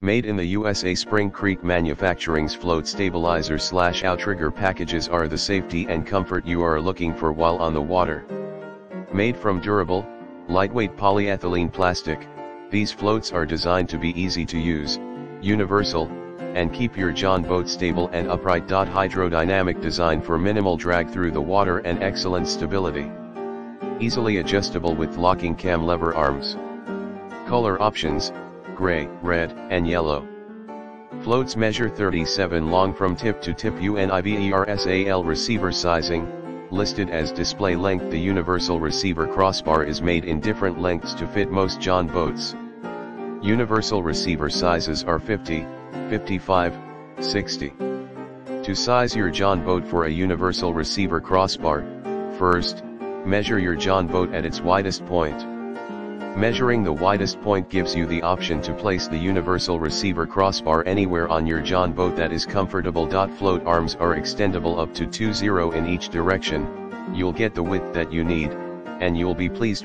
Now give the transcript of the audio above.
Made in the USA Spring Creek Manufacturing's float stabilizer slash outrigger packages are the safety and comfort you are looking for while on the water. Made from durable, lightweight polyethylene plastic, these floats are designed to be easy to use, universal, and keep your Jon boat stable and upright. Hydrodynamic design for minimal drag through the water and excellent stability. Easily adjustable with locking cam lever arms. Color options, gray, red, and yellow. Floats measure 37 long from tip to tip UNIVERSAL receiver sizing, listed as display length the universal receiver crossbar is made in different lengths to fit most Jon boats. Universal receiver sizes are 50, 55, 60. To size your Jon boat for a universal receiver crossbar, first, measure your Jon boat at its widest point. Measuring the widest point gives you the option to place the universal receiver crossbar anywhere on your Jon boat that is comfortable. Float arms are extendable up to 2-0 in each direction, you'll get the width that you need, and you'll be pleased